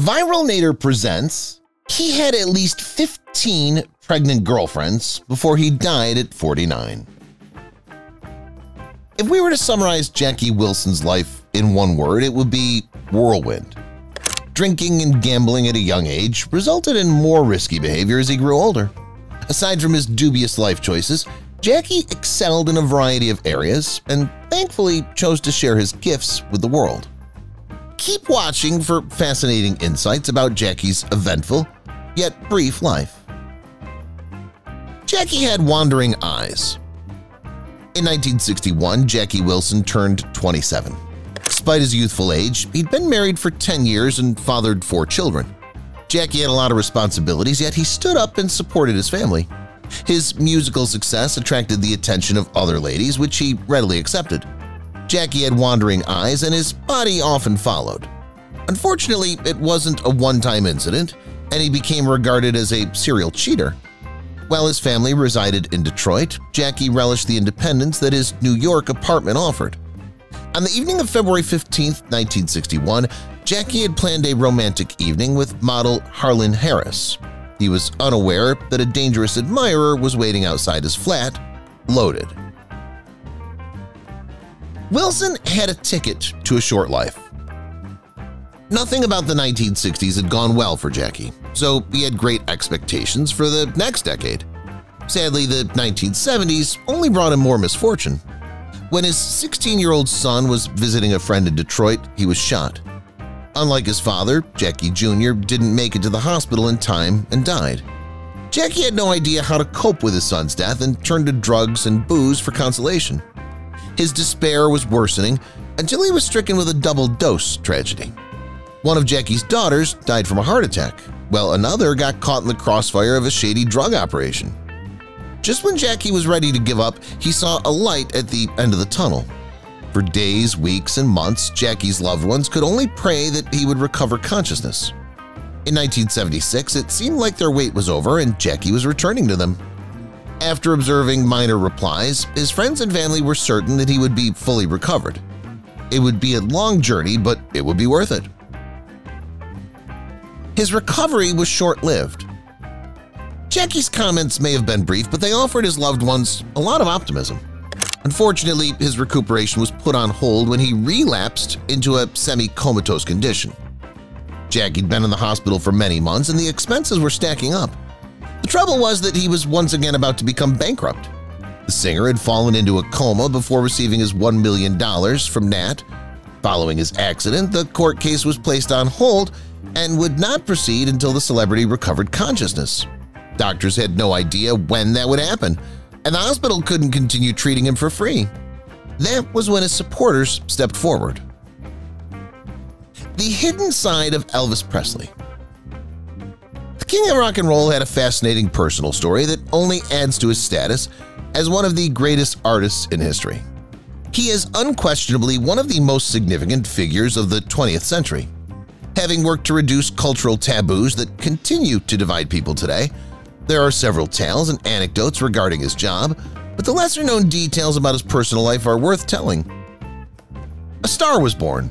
Viral Nater presents he had at least 15 pregnant girlfriends before he died at 49. If we were to summarize Jackie Wilson's life in one word, it would be whirlwind. Drinking and gambling at a young age resulted in more risky behavior as he grew older. Aside from his dubious life choices, Jackie excelled in a variety of areas and thankfully chose to share his gifts with the world. Keep watching for fascinating insights about Jackie's eventful, yet brief life. Jackie had wandering eyes. In 1961, Jackie Wilson turned 27. Despite his youthful age, he'd been married for 10 years and fathered four children. Jackie had a lot of responsibilities, yet he stood up and supported his family. His musical success attracted the attention of other ladies, which he readily accepted. Jackie had wandering eyes and his body often followed. Unfortunately, it wasn't a one-time incident, and he became regarded as a serial cheater. While his family resided in Detroit, Jackie relished the independence that his New York apartment offered. On the evening of February 15, 1961, Jackie had planned a romantic evening with model Harlean Harris. He was unaware that a dangerous admirer was waiting outside his flat, loaded. Wilson had a ticket to a short life. Nothing about the 1960s had gone well for Jackie, so he had great expectations for the next decade. Sadly, the 1970s only brought him more misfortune. When his 16-year-old son was visiting a friend in Detroit, he was shot. Unlike his father, Jackie Jr. didn't make it to the hospital in time and died. Jackie had no idea how to cope with his son's death and turned to drugs and booze for consolation. His despair was worsening until he was stricken with a double-dose tragedy. One of Jackie's daughters died from a heart attack, while another got caught in the crossfire of a shady drug operation. Just when Jackie was ready to give up, he saw a light at the end of the tunnel. For days, weeks, and months, Jackie's loved ones could only pray that he would recover consciousness. In 1976, it seemed like their wait was over and Jackie was returning to them. After observing minor replies, his friends and family were certain that he would be fully recovered. It would be a long journey, but it would be worth it. His recovery was short-lived. Jackie's comments may have been brief, but they offered his loved ones a lot of optimism. Unfortunately, his recuperation was put on hold when he relapsed into a semi-comatose condition. Jackie'd been in the hospital for many months and the expenses were stacking up. The trouble was that he was once again about to become bankrupt. The singer had fallen into a coma before receiving his $1 million from Nat. Following his accident, the court case was placed on hold and would not proceed until the celebrity recovered consciousness. Doctors had no idea when that would happen, and the hospital couldn't continue treating him for free. That was when his supporters stepped forward. The hidden side of Elvis Presley The king of rock and roll had a fascinating personal story that only adds to his status as one of the greatest artists in history. He is unquestionably one of the most significant figures of the 20th century. Having worked to reduce cultural taboos that continue to divide people today, there are several tales and anecdotes regarding his job, but the lesser-known details about his personal life are worth telling. A star was born.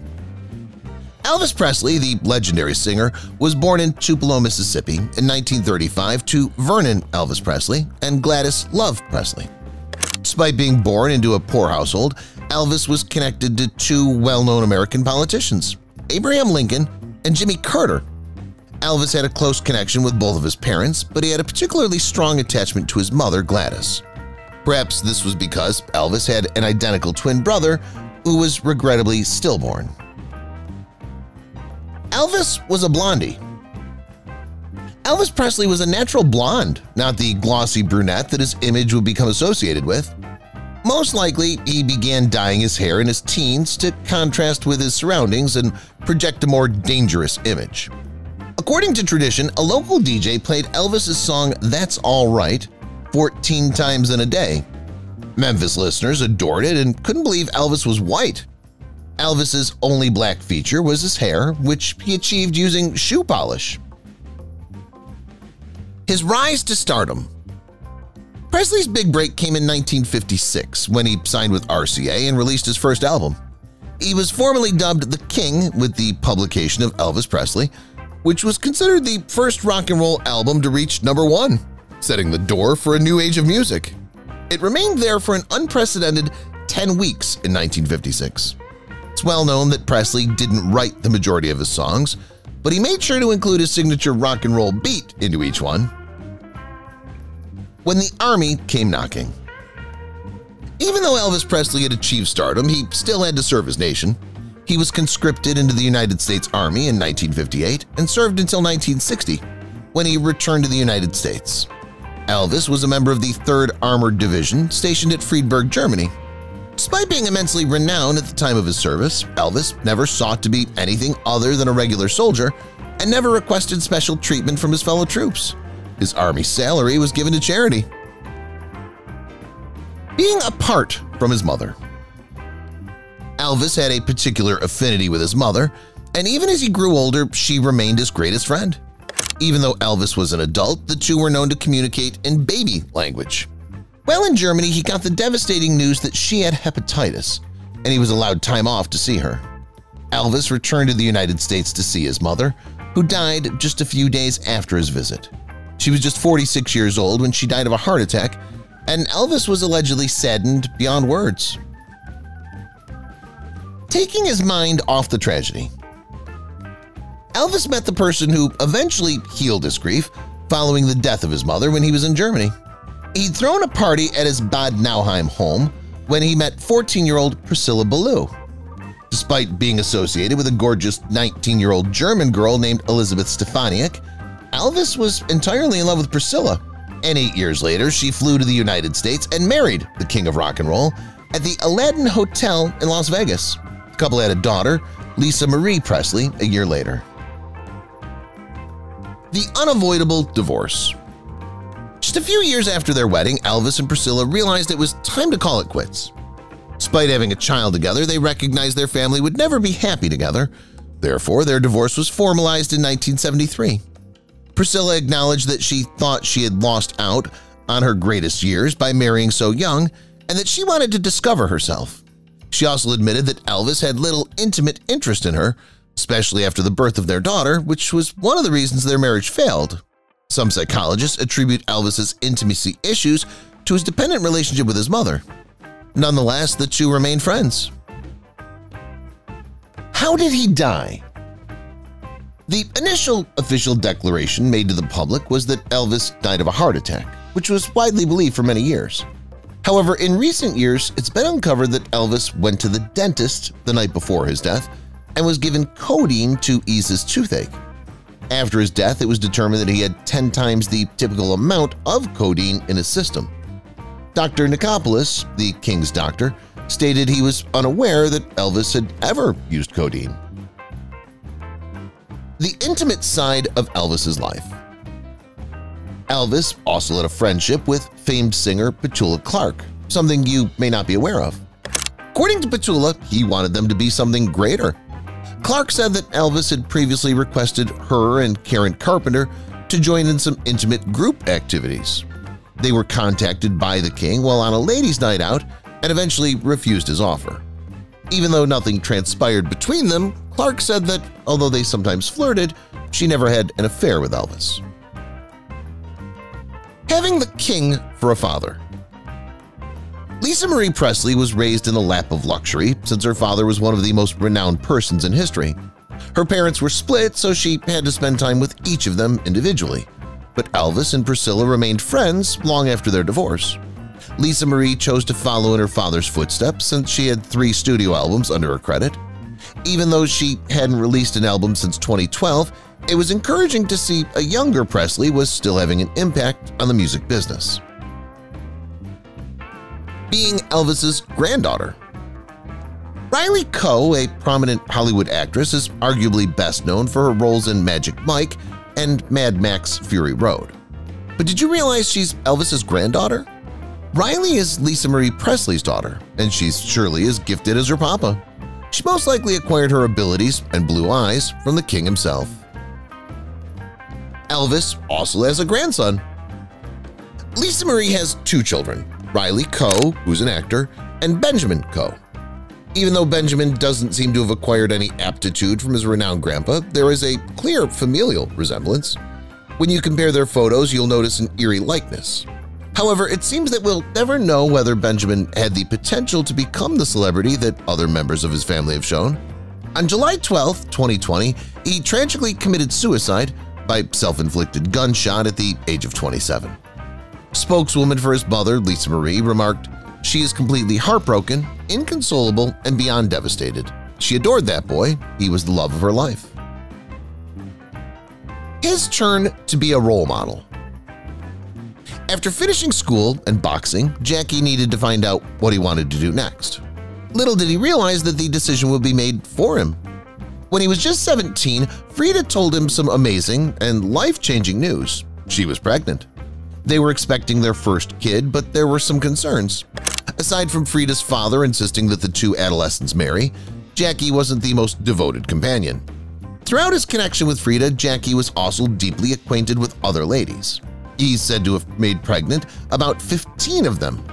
Elvis Presley, the legendary singer, was born in Tupelo, Mississippi in 1935 to Vernon Elvis Presley and Gladys Love Presley. Despite being born into a poor household, Elvis was connected to two well-known American politicians, Abraham Lincoln and Jimmy Carter, Elvis had a close connection with both of his parents, but he had a particularly strong attachment to his mother, Gladys. Perhaps this was because Elvis had an identical twin brother who was regrettably stillborn. Elvis was a blondie. Elvis Presley was a natural blonde, not the glossy brunette that his image would become associated with. Most likely, he began dyeing his hair in his teens to contrast with his surroundings and project a more dangerous image. According to tradition, a local DJ played Elvis's song That's All Right 14 times in a day. Memphis listeners adored it and couldn't believe Elvis was white. Elvis's only black feature was his hair, which he achieved using shoe polish. His rise to stardom Presley's big break came in 1956 when he signed with RCA and released his first album. He was formally dubbed the King with the publication of Elvis Presley, which was considered the first rock and roll album to reach number one, setting the door for a new age of music. It remained there for an unprecedented 10 weeks in 1956. It's well known that Presley didn't write the majority of his songs, but he made sure to include his signature rock and roll beat into each one. When the Army came knocking Even though Elvis Presley had achieved stardom, he still had to serve his nation. He was conscripted into the United States Army in 1958 and served until 1960, when he returned to the United States. Elvis was a member of the 3rd Armored Division stationed at Friedberg, Germany. Despite being immensely renowned at the time of his service, Elvis never sought to be anything other than a regular soldier and never requested special treatment from his fellow troops. His Army salary was given to charity. Being apart from his mother Elvis had a particular affinity with his mother, and even as he grew older, she remained his greatest friend. Even though Elvis was an adult, the two were known to communicate in baby language. While in Germany, he got the devastating news that she had hepatitis, and he was allowed time off to see her. Elvis returned to the United States to see his mother, who died just a few days after his visit. She was just 46 years old when she died of a heart attack, and Elvis was allegedly saddened beyond words. Taking his mind off the tragedy, Elvis met the person who eventually healed his grief following the death of his mother when he was in Germany. He'd thrown a party at his Bad Nauheim home when he met 14-year-old Priscilla Beaulieu. Despite being associated with a gorgeous 19-year-old German girl named Elizabeth Stefaniak, Elvis was entirely in love with Priscilla, and eight years later she flew to the United States and married the king of rock and roll at the Aladdin Hotel in Las Vegas. The couple had a daughter, Lisa Marie Presley, a year later. The unavoidable divorce Just a few years after their wedding, Elvis and Priscilla realized it was time to call it quits. Despite having a child together, they recognized their family would never be happy together. Therefore, their divorce was formalized in 1973. Priscilla acknowledged that she thought she had lost out on her greatest years by marrying so young and that she wanted to discover herself. She also admitted that Elvis had little intimate interest in her, especially after the birth of their daughter, which was one of the reasons their marriage failed. Some psychologists attribute Elvis's intimacy issues to his dependent relationship with his mother. Nonetheless, the two remained friends. How did he die? The initial official declaration made to the public was that Elvis died of a heart attack, which was widely believed for many years. However, in recent years, it's been uncovered that Elvis went to the dentist the night before his death and was given codeine to ease his toothache. After his death, it was determined that he had 10 times the typical amount of codeine in his system. Dr. Nichopoulos, the king's doctor, stated he was unaware that Elvis had ever used codeine. The intimate side of Elvis's life Elvis also had a friendship with famed singer Petula Clark, something you may not be aware of. According to Petula, he wanted them to be something greater, Clark said that Elvis had previously requested her and Karen Carpenter to join in some intimate group activities. They were contacted by the king while on a ladies' night out and eventually refused his offer. Even though nothing transpired between them, Clark said that although they sometimes flirted, she never had an affair with Elvis. Having the king for a father Lisa Marie Presley was raised in the lap of luxury since her father was one of the most renowned persons in history. Her parents were split, so she had to spend time with each of them individually. But Elvis and Priscilla remained friends long after their divorce. Lisa Marie chose to follow in her father's footsteps since she had three studio albums under her credit. Even though she hadn't released an album since 2012, it was encouraging to see a younger Presley was still having an impact on the music business being Elvis's granddaughter. Riley Keough, a prominent Hollywood actress, is arguably best known for her roles in Magic Mike and Mad Max Fury Road. But did you realize she's Elvis's granddaughter? Riley is Lisa Marie Presley's daughter, and she's surely as gifted as her papa. She most likely acquired her abilities and blue eyes from the king himself. Elvis also has a grandson. Lisa Marie has two children, Riley Keough, who's an actor, and Benjamin Keough. Even though Benjamin doesn't seem to have acquired any aptitude from his renowned grandpa, there is a clear familial resemblance. When you compare their photos, you'll notice an eerie likeness. However, it seems that we'll never know whether Benjamin had the potential to become the celebrity that other members of his family have shown. On July 12, 2020, he tragically committed suicide by self-inflicted gunshot at the age of 27. Spokeswoman for his mother, Lisa Marie, remarked, she is completely heartbroken, inconsolable, and beyond devastated. She adored that boy. He was the love of her life. His turn to be a role model. After finishing school and boxing, Jackie needed to find out what he wanted to do next. Little did he realize that the decision would be made for him. When he was just 17, Freda told him some amazing and life-changing news. She was pregnant. They were expecting their first kid, but there were some concerns. Aside from Freda's father insisting that the two adolescents marry, Jackie wasn't the most devoted companion. Throughout his connection with Freda, Jackie was also deeply acquainted with other ladies. He's said to have made pregnant about 15 of them.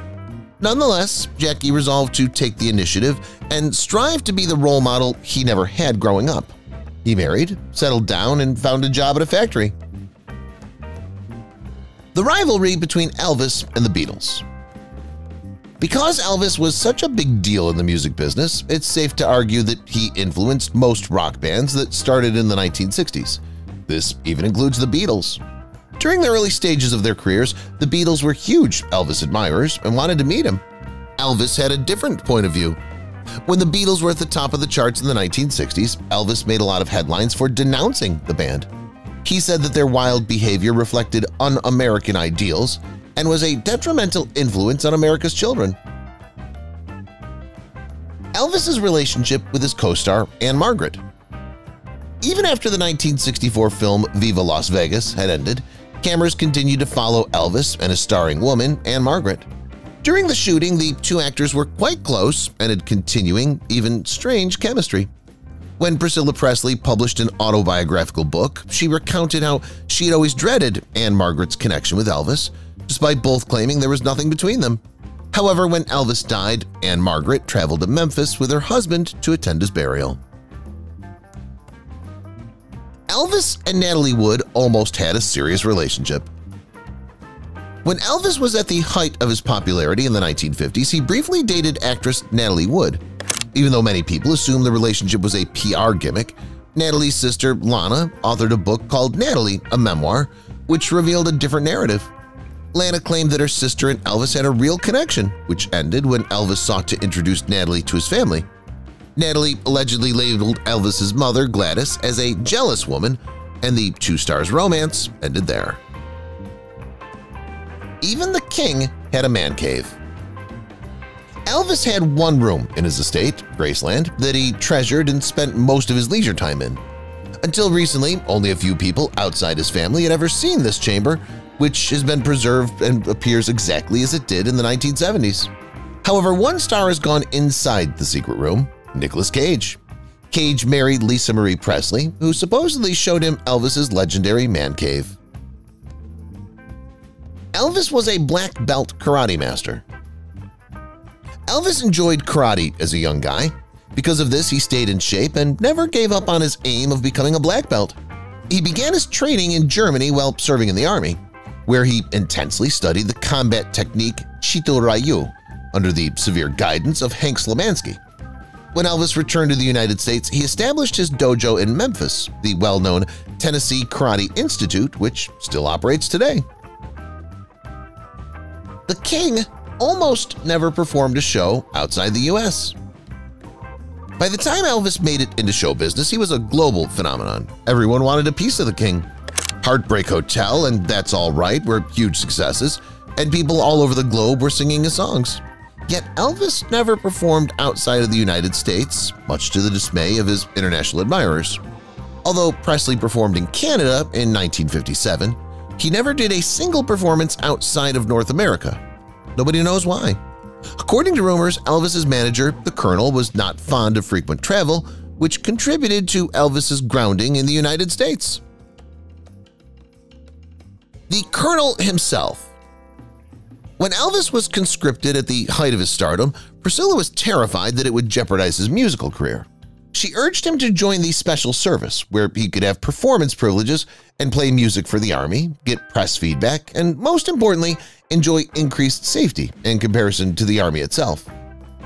Nonetheless, Jackie resolved to take the initiative and strive to be the role model he never had growing up. He married, settled down, and found a job at a factory. The rivalry between Elvis and the Beatles because Elvis was such a big deal in the music business, it's safe to argue that he influenced most rock bands that started in the 1960s. This even includes the Beatles. During the early stages of their careers, the Beatles were huge Elvis admirers and wanted to meet him. Elvis had a different point of view. When the Beatles were at the top of the charts in the 1960s, Elvis made a lot of headlines for denouncing the band. He said that their wild behavior reflected un-American ideals and was a detrimental influence on America's children. Elvis's relationship with his co-star Ann-Margret. Even after the 1964 film Viva Las Vegas had ended, cameras continued to follow Elvis and his starring woman, Ann-Margret. During the shooting, the two actors were quite close and had continuing, even strange chemistry. When Priscilla Presley published an autobiographical book, she recounted how she had always dreaded Ann-Margret's connection with Elvis, despite both claiming there was nothing between them. However, when Elvis died, Anne Margaret traveled to Memphis with her husband to attend his burial. Elvis and Natalie Wood almost had a serious relationship. When Elvis was at the height of his popularity in the 1950s, he briefly dated actress Natalie Wood. Even though many people assume the relationship was a PR gimmick, Natalie's sister Lana authored a book called Natalie, a memoir, which revealed a different narrative. Lana claimed that her sister and Elvis had a real connection, which ended when Elvis sought to introduce Natalie to his family. Natalie allegedly labeled Elvis's mother, Gladys, as a jealous woman, and the two stars' romance ended there. Even the king had a man cave. Elvis had one room in his estate, Graceland, that he treasured and spent most of his leisure time in. Until recently, only a few people outside his family had ever seen this chamber, which has been preserved and appears exactly as it did in the 1970s. However, one star has gone inside the secret room – Nicolas Cage. Cage married Lisa Marie Presley, who supposedly showed him Elvis's legendary man cave. Elvis was a black belt karate master. Elvis enjoyed karate as a young guy. Because of this, he stayed in shape and never gave up on his aim of becoming a black belt. He began his training in Germany while serving in the army where he intensely studied the combat technique Chito Ryu under the severe guidance of Hank Slomanski. When Elvis returned to the United States, he established his dojo in Memphis, the well-known Tennessee Karate Institute, which still operates today. The King almost never performed a show outside the U.S. By the time Elvis made it into show business, he was a global phenomenon. Everyone wanted a piece of the King. Heartbreak Hotel and That's All Right were huge successes, and people all over the globe were singing his songs. Yet Elvis never performed outside of the United States, much to the dismay of his international admirers. Although Presley performed in Canada in 1957, he never did a single performance outside of North America. Nobody knows why. According to rumors, Elvis's manager, the Colonel, was not fond of frequent travel, which contributed to Elvis's grounding in the United States. The Colonel himself When Elvis was conscripted at the height of his stardom, Priscilla was terrified that it would jeopardize his musical career. She urged him to join the Special Service, where he could have performance privileges and play music for the Army, get press feedback, and most importantly, enjoy increased safety in comparison to the Army itself.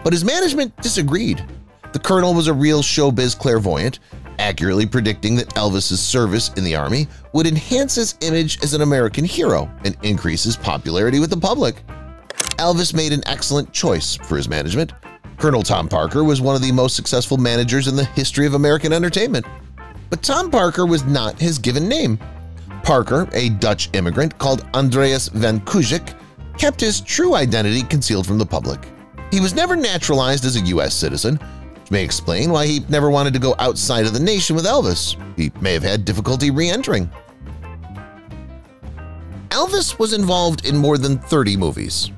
But his management disagreed. The colonel was a real showbiz clairvoyant, accurately predicting that Elvis's service in the Army would enhance his image as an American hero and increase his popularity with the public. Elvis made an excellent choice for his management, Colonel Tom Parker was one of the most successful managers in the history of American entertainment. But Tom Parker was not his given name. Parker, a Dutch immigrant called Andreas van Kuijk, kept his true identity concealed from the public. He was never naturalized as a U.S. citizen, which may explain why he never wanted to go outside of the nation with Elvis. He may have had difficulty re-entering. Elvis was involved in more than 30 movies,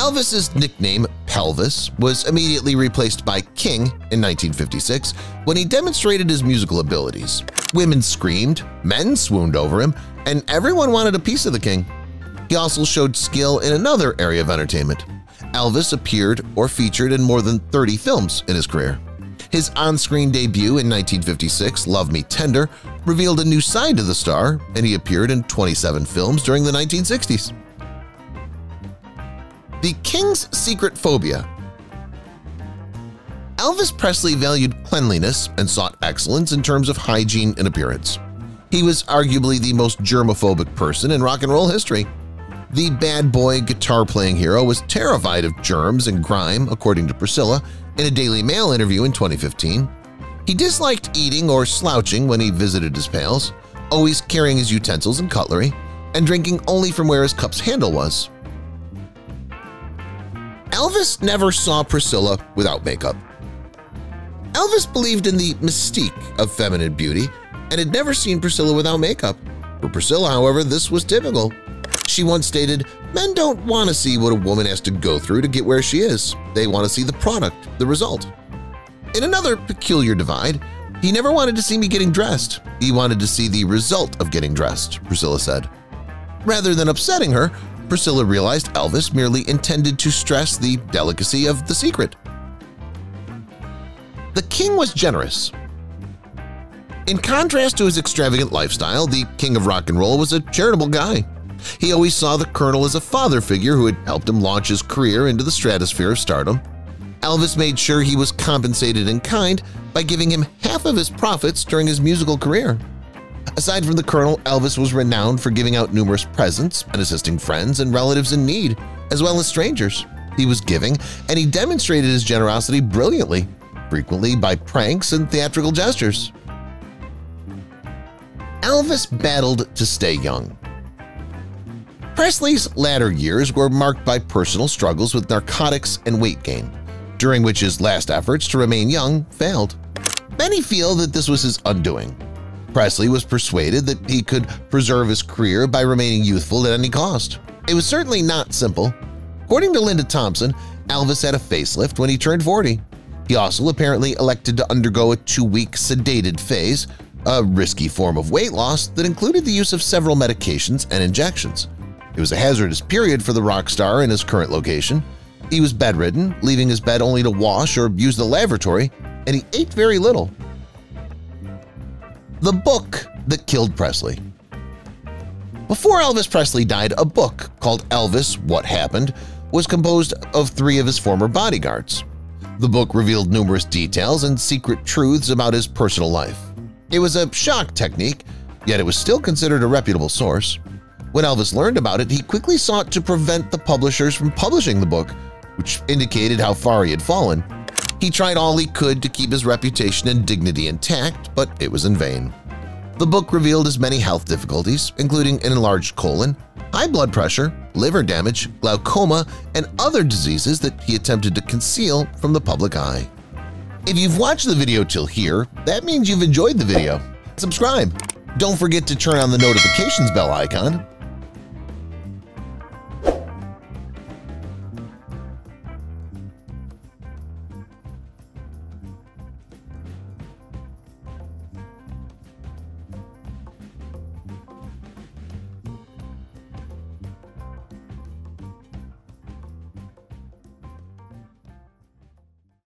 Elvis's nickname Pelvis was immediately replaced by King in 1956 when he demonstrated his musical abilities. Women screamed, men swooned over him, and everyone wanted a piece of the king. He also showed skill in another area of entertainment. Elvis appeared or featured in more than 30 films in his career. His on-screen debut in 1956, Love Me Tender, revealed a new side to the star, and he appeared in 27 films during the 1960s. The King's Secret Phobia Elvis Presley valued cleanliness and sought excellence in terms of hygiene and appearance. He was arguably the most germophobic person in rock and roll history. The bad boy guitar-playing hero was terrified of germs and grime, according to Priscilla, in a Daily Mail interview in 2015. He disliked eating or slouching when he visited his pals, always carrying his utensils and cutlery, and drinking only from where his cup's handle was. Elvis never saw Priscilla without makeup. Elvis believed in the mystique of feminine beauty and had never seen Priscilla without makeup. For Priscilla, however, this was typical. She once stated, men don't want to see what a woman has to go through to get where she is. They want to see the product, the result. In another peculiar divide, he never wanted to see me getting dressed. He wanted to see the result of getting dressed, Priscilla said. Rather than upsetting her, Priscilla realized Elvis merely intended to stress the delicacy of the secret. The king was generous. In contrast to his extravagant lifestyle, the king of rock and roll was a charitable guy. He always saw the colonel as a father figure who had helped him launch his career into the stratosphere of stardom. Elvis made sure he was compensated in kind by giving him half of his profits during his musical career. Aside from the colonel, Elvis was renowned for giving out numerous presents and assisting friends and relatives in need, as well as strangers. He was giving, and he demonstrated his generosity brilliantly, frequently by pranks and theatrical gestures. Elvis battled to stay young. Presley's latter years were marked by personal struggles with narcotics and weight gain, during which his last efforts to remain young failed. Many feel that this was his undoing, Presley was persuaded that he could preserve his career by remaining youthful at any cost. It was certainly not simple. According to Linda Thompson, Elvis had a facelift when he turned 40. He also apparently elected to undergo a two-week sedated phase, a risky form of weight loss that included the use of several medications and injections. It was a hazardous period for the rock star in his current location. He was bedridden, leaving his bed only to wash or use the lavatory, and he ate very little. The Book That Killed Presley Before Elvis Presley died, a book called Elvis What Happened was composed of three of his former bodyguards. The book revealed numerous details and secret truths about his personal life. It was a shock technique, yet it was still considered a reputable source. When Elvis learned about it, he quickly sought to prevent the publishers from publishing the book, which indicated how far he had fallen. He tried all he could to keep his reputation and dignity intact, but it was in vain. The book revealed his many health difficulties, including an enlarged colon, high blood pressure, liver damage, glaucoma, and other diseases that he attempted to conceal from the public eye. If you've watched the video till here, that means you've enjoyed the video. Subscribe! Don't forget to turn on the notifications bell icon